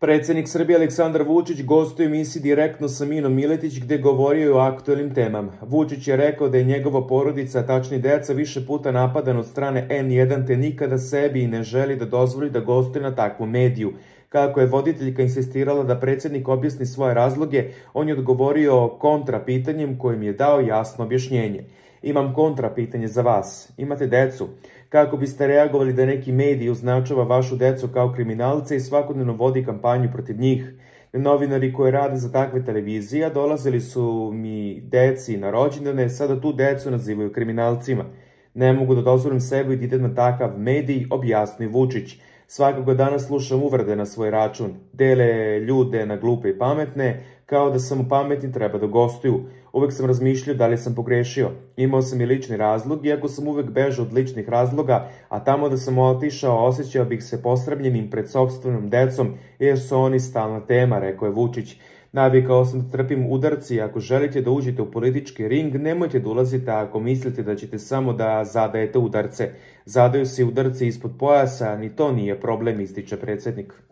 Predsednik Srbije Aleksandar Vučić gostuje u emisiji direktno sa Minom Miletić gde govorio o aktuelnim temama. Vučić je rekao da je njegova porodica, tačni deca, više puta napadan od strane N1 te nikada sebi i ne želi da dozvoli da gostuje na takvu mediju. Kako je voditeljka insistirala da predsednik objasni svoje razloge, on je odgovorio kontra pitanjem kojim je dao jasno objašnjenje. Imam kontra pitanje za vas. Imate decu. Kako biste reagovali da neki medij označava vašu decu kao kriminalce i svakodnevno vodi kampanju protiv njih? Novinari koji rade za takve televizije dolazili su mi deci na rođendane, sada tu decu nazivaju kriminalcima. Ne mogu da dozvolim sebi da idem na takav medij, objasni Vučić. Svakog danas slušam uvrede na svoj račun. Dele ljude na glupe i pametne, kao da sam pametni treba da gostuju. Uvek sam razmišljao da li sam pogrešio. Imao sam i lični razlog, iako sam uvek bežao od ličnih razloga, a tamo da sam otišao osjećao bih se posrebljenim pred sobstvenom decom, jer su oni stalna tema, rekao je Vučić. Navikao sam da trpim udarci, ako želite da uđete u politički ring, nemojte da ulazite ako mislite da ćete samo da zadajete udarce. Zadaju se udarce ispod pojasa, ni to nije problem, ističe predsednik.